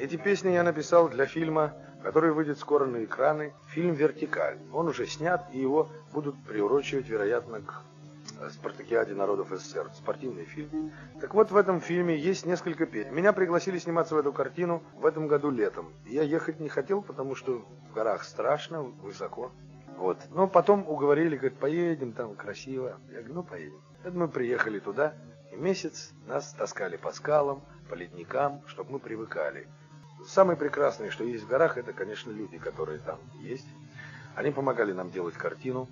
Эти песни я написал для фильма, который выйдет скоро на экраны, фильм «Вертикаль». Он уже снят, и его будут приурочивать, вероятно, к э, Спартакиаде народов СССР, спортивный фильм. Так вот, в этом фильме есть несколько песен. Меня пригласили сниматься в эту картину в этом году летом. Я ехать не хотел, потому что в горах страшно, высоко. Вот. Но потом уговорили, говорят, поедем, там красиво. Я говорю, ну поедем. Это мы приехали туда, и месяц нас таскали по скалам, по ледникам, чтобы мы привыкали. Самое прекрасное, что есть в горах, это, конечно, люди, которые там есть. Они помогали нам делать картину.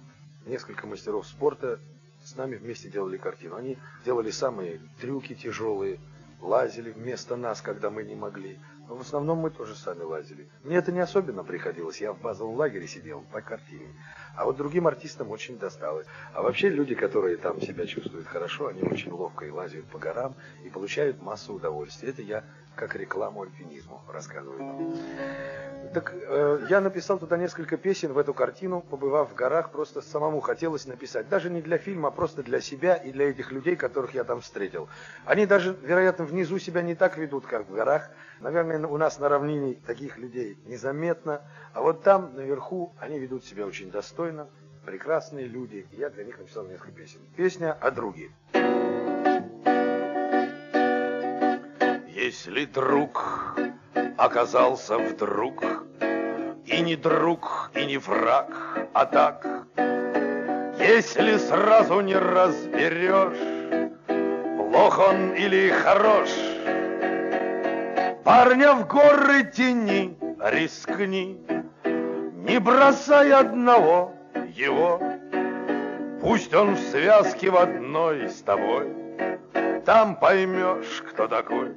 Несколько мастеров спорта с нами вместе делали картину. Они делали самые трюки тяжелые, лазили вместо нас, когда мы не могли. В основном мы тоже сами лазили. Мне это не особенно приходилось. Я в базовом лагере сидел по картине. А вот другим артистам очень досталось. А вообще люди, которые там себя чувствуют хорошо, они очень ловко и лазят по горам и получают массу удовольствия. Это я как рекламу альпинизму рассказываю. Так э, я написал туда несколько песен в эту картину, побывав в горах, просто самому хотелось написать. Даже не для фильма, а просто для себя и для этих людей, которых я там встретил. Они даже, вероятно, внизу себя не так ведут, как в горах. Наверное, у нас на равнине таких людей незаметно. А вот там, наверху, они ведут себя очень достойно. Прекрасные люди. И я для них написал несколько песен. Песня о друге. Если друг оказался вдруг. И не друг, и не враг, а так. Если сразу не разберешь Плох он или хорош Парня в горы тени, рискни Не бросай одного его. Пусть он в связке в одной с тобой Там поймешь, кто такой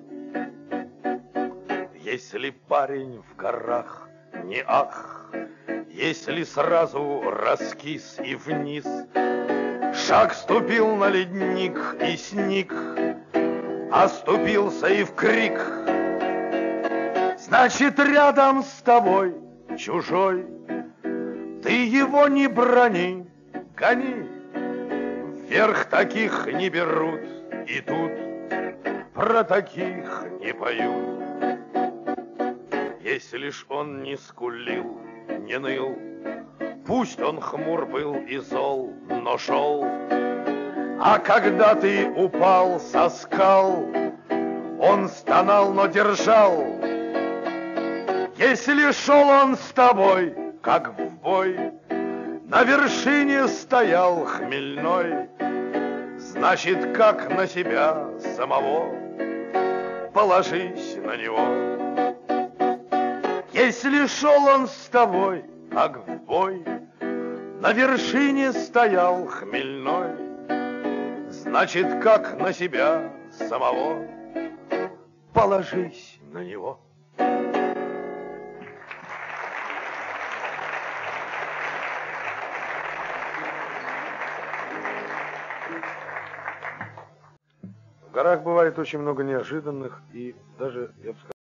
если парень в горах не ах, Если сразу раскис и вниз, Шаг ступил на ледник и сник, Оступился и в крик. Значит, рядом с тобой чужой, Ты его не брони, гони, Вверх таких не берут, и тут Про таких не поют. Если ж он не скулил, не ныл, Пусть он хмур был и зол, но шел. А когда ты упал со скал, Он стонал, но держал. Если шел он с тобой, как в бой, На вершине стоял хмельной, Значит, как на себя самого, Положись на него. Если шел он с тобой, как в бой, На вершине стоял хмельной, Значит, как на себя самого, Положись на него. В горах бывает очень много неожиданных и даже, я бы сказал,